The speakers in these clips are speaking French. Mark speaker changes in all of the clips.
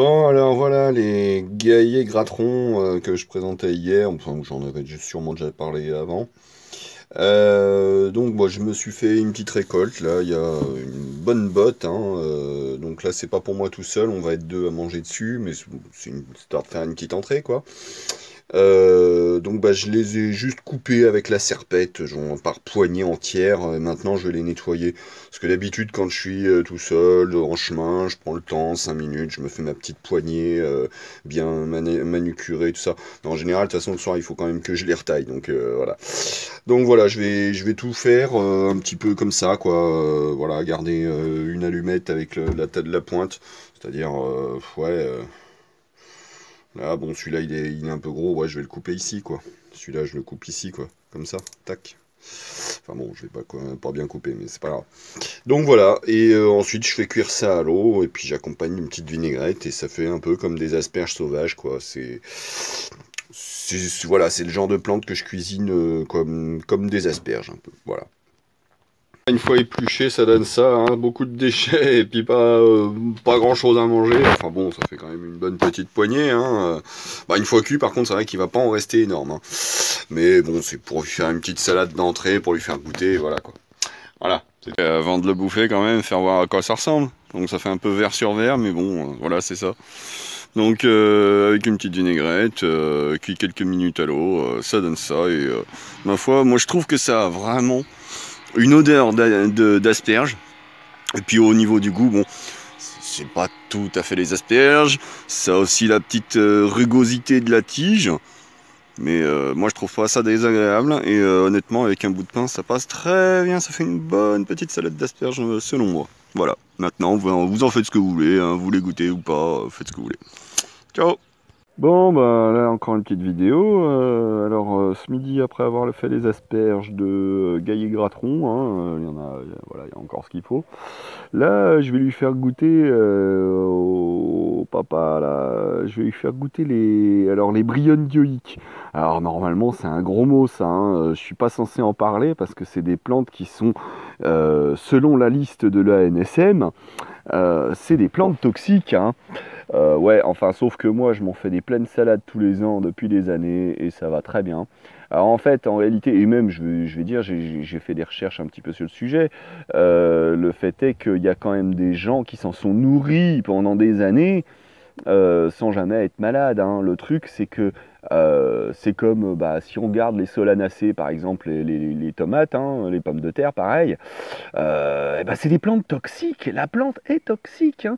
Speaker 1: Bon, alors voilà les gaillets gratterons euh, que je présentais hier, enfin j'en avais sûrement déjà parlé avant. Euh, donc moi je me suis fait une petite récolte, là il y a une bonne botte, hein, euh, donc là c'est pas pour moi tout seul, on va être deux à manger dessus, mais c'est une une petite entrée quoi. Euh, donc bah, je les ai juste coupés avec la serpette, genre par poignée entière. Euh, maintenant je vais les nettoyer. Parce que d'habitude quand je suis euh, tout seul, en chemin, je prends le temps, 5 minutes, je me fais ma petite poignée bien manucurée, tout ça. en général, de toute façon le soir il faut quand même que je les retaille. Donc voilà. Donc voilà, je vais, je vais tout faire un petit peu comme ça, quoi. voilà, garder une allumette avec la, la pointe. C'est-à-dire, ouais Là, bon, celui-là, il est, il un peu gros. Ouais, je vais le couper ici, quoi. Celui-là, je le coupe ici, quoi. Comme ça. Tac. Enfin bon, je vais pas, pas bien couper, mais c'est pas grave. Donc voilà, et euh, ensuite je fais cuire ça à l'eau, et puis j'accompagne une petite vinaigrette, et ça fait un peu comme des asperges sauvages, quoi. C'est... Voilà, c'est le genre de plante que je cuisine euh, comme, comme des asperges, un peu. Voilà. Une fois épluché, ça donne ça, hein. beaucoup de déchets et puis pas, euh, pas grand chose à manger. Enfin bon, ça fait quand même une bonne petite poignée. Hein. Bah, une fois cuit, par contre, c'est vrai qu'il va pas en rester énorme. Hein. Mais bon, c'est pour lui faire une petite salade d'entrée, pour lui faire goûter, voilà quoi. Voilà. Avant de le bouffer quand même, faire voir à quoi ça ressemble. Donc ça fait un peu vert sur vert, mais bon, euh, voilà, c'est ça. Donc euh, avec une petite vinaigrette, cuit quelques minutes à l'eau, ça donne ça. Et ma foi, moi je trouve que ça a vraiment une odeur d'asperges. Et puis au niveau du goût, bon, c'est pas tout à fait les asperges. Ça a aussi la petite euh, rugosité de la tige. Mais euh, moi je trouve pas ça désagréable. Et euh, honnêtement, avec un bout de pain, ça passe très bien. Ça fait une bonne petite salade d'asperges selon moi. Voilà. Maintenant, vous en faites ce que vous voulez. Hein. Vous les goûtez ou pas, faites ce que vous voulez. Ciao Bon, bah là encore une petite vidéo. Euh, alors, euh, ce midi, après avoir fait les asperges de euh, Gaillet Gratron, hein, il y en a, voilà, il y a encore ce qu'il faut. Là, je vais lui faire goûter au papa, là, je vais lui faire goûter les, alors les brionnes dioïques. Alors normalement, c'est un gros mot, ça. Hein. Je suis pas censé en parler parce que c'est des plantes qui sont, selon la liste de l'ANSM, c'est des plantes toxiques. Hein. Euh, ouais, enfin, sauf que moi, je m'en fais des pleines salades tous les ans depuis des années et ça va très bien. Alors en fait, en réalité, et même, je vais, dire, j'ai fait des recherches un petit peu sur le sujet. Euh, le fait est qu'il y a quand même des gens qui s'en sont nourris pendant des années euh, sans jamais être malades. Hein. Le truc, c'est que euh, c'est comme bah, si on regarde les solanacées, par exemple, les, tomates, hein, les pommes de terre, pareil. Euh, eh ben, c'est des plantes toxiques. La plante est toxique. Hein.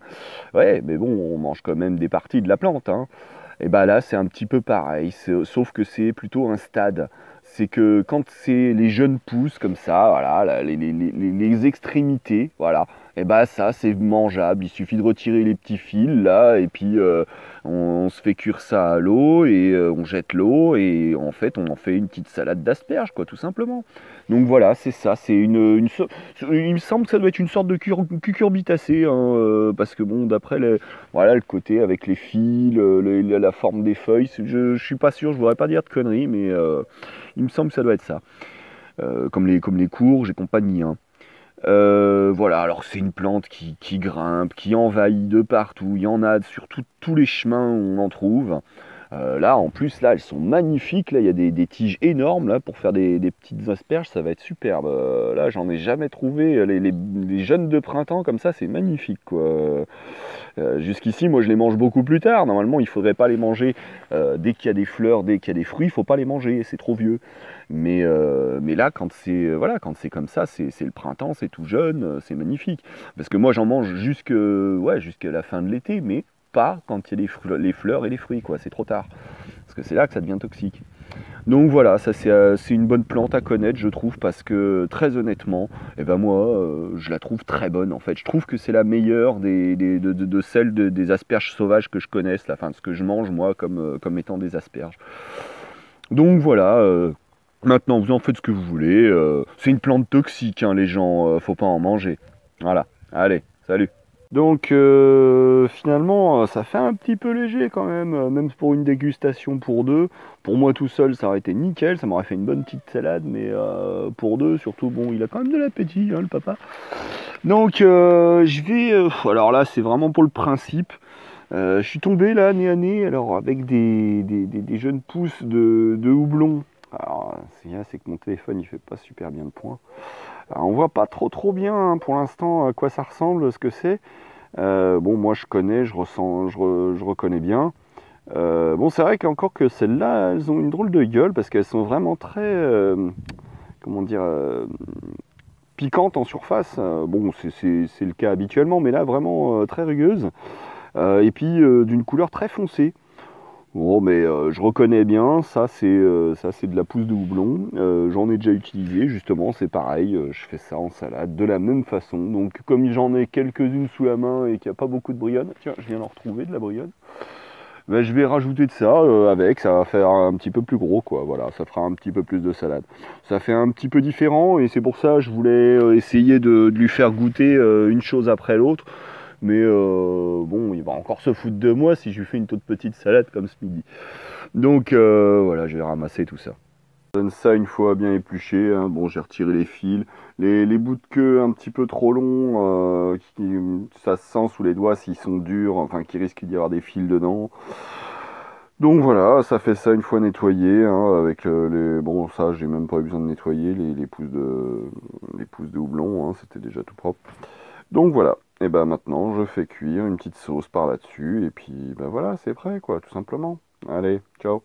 Speaker 1: Ouais, mais bon, on mange quand même des parties de la plante. Hein. Et bah là, c'est un petit peu pareil, sauf que c'est plutôt un stade. C'est que quand c'est les jeunes pousses comme ça, voilà, les, les extrémités, voilà, et eh bah ça c'est mangeable. Il suffit de retirer les petits fils là, et puis euh, on, se fait cuire ça à l'eau et euh, on jette l'eau et en fait on en fait une petite salade d'asperges quoi, tout simplement. Donc voilà, c'est ça. C'est une, il me semble que ça doit être une sorte de cucurbitacée, hein, euh, parce que bon, d'après voilà le côté avec les fils, la forme des feuilles, je, je suis pas sûr, je voudrais pas dire de conneries, mais il me semble que ça doit être ça. comme les comme les courges et compagnie. Hein. Euh, voilà, alors c'est une plante qui, grimpe, qui envahit de partout. Il y en a sur tous les chemins où on en trouve. Euh, là, en plus, là, elles sont magnifiques. Là, il y a des, tiges énormes là pour faire des, petites asperges. Ça va être superbe. Euh, là, j'en ai jamais trouvé. Les, jeunes de printemps comme ça, c'est magnifique. Quoi. Jusqu'ici, moi, je les mange beaucoup plus tard. Normalement, il faudrait pas les manger dès qu'il y a des fleurs, dès qu'il y a des fruits. Il faut pas les manger. C'est trop vieux. Mais, euh, là, quand c'est voilà, quand c'est comme ça, c'est le printemps, c'est tout jeune, euh, c'est magnifique. Parce que moi, j'en mange jusque ouais, jusqu'à la fin de l'été, mais pas quand il y a les, fleurs et les fruits, quoi. C'est trop tard. Parce que c'est là que ça devient toxique. Donc voilà, ça c'est euh, une bonne plante à connaître, je trouve, parce que très honnêtement, eh ben moi, je la trouve très bonne en fait. Je trouve que c'est la meilleure des, de, celles des asperges sauvages que je connaisse, la fin de ce que je mange moi comme, comme étant des asperges. Donc voilà, Maintenant, vous en faites ce que vous voulez. Euh, c'est une plante toxique, hein, les gens. Euh, faut pas en manger. Voilà. Allez, salut. Donc, euh, finalement, ça fait un petit peu léger quand même. Même pour une dégustation pour deux. Pour moi tout seul, ça aurait été nickel. Ça m'aurait fait une bonne petite salade. Mais pour deux, surtout, bon, il a quand même de l'appétit, hein, le papa. Donc, je vais. alors là, c'est vraiment pour le principe.
Speaker 2: Euh, je suis tombé là, nez à nez, alors avec des, des, jeunes pousses de, houblon. Alors, c'est que mon téléphone il fait pas super bien de points. Alors, on voit pas trop trop bien hein, pour l'instant à quoi ça ressemble, ce que c'est. Euh, bon, moi je connais, je ressens, je, reconnais bien. Euh, bon, c'est vrai qu'encore que celles-là, elles ont une drôle de gueule parce qu'elles sont vraiment très, comment dire, piquantes en surface. bon, c'est le cas habituellement, mais là vraiment très rugueuse. Euh, et puis euh, d'une couleur très foncée. Bon, mais euh, je reconnais bien, ça c'est ça c'est de la pousse de houblon. j'en ai déjà utilisé, justement, c'est pareil. je fais ça en salade de la même façon. Donc, comme j'en ai quelques-unes sous la main et qu'il n'y a pas beaucoup de brionne, tiens, je viens d'en retrouver de la brionne. Ben, je vais rajouter de ça avec, ça va faire un petit peu plus gros, quoi. Voilà, ça fera un petit peu plus de salade. Ça fait un petit peu différent et c'est pour ça que je voulais essayer de lui faire goûter une chose après l'autre. Mais euh, bon, il va encore se foutre de moi si je lui fais une toute petite salade comme ce midi. Donc euh, voilà, je vais ramasser tout ça. Je donne ça une fois bien épluché. Hein. Bon, j'ai retiré les fils. Les, bouts de queue un petit peu trop longs, euh, ça se sent sous les doigts s'ils sont durs, enfin qui risquent d'y avoir des fils dedans. Donc voilà, ça fait ça une fois nettoyé, hein, avec les... Bon, ça, j'ai même pas eu besoin de nettoyer, les, pousses de les de houblon, hein, c'était déjà tout propre. Donc voilà, et ben maintenant je fais cuire une petite sauce par là-dessus et puis ben voilà, c'est prêt quoi, tout simplement. Allez, ciao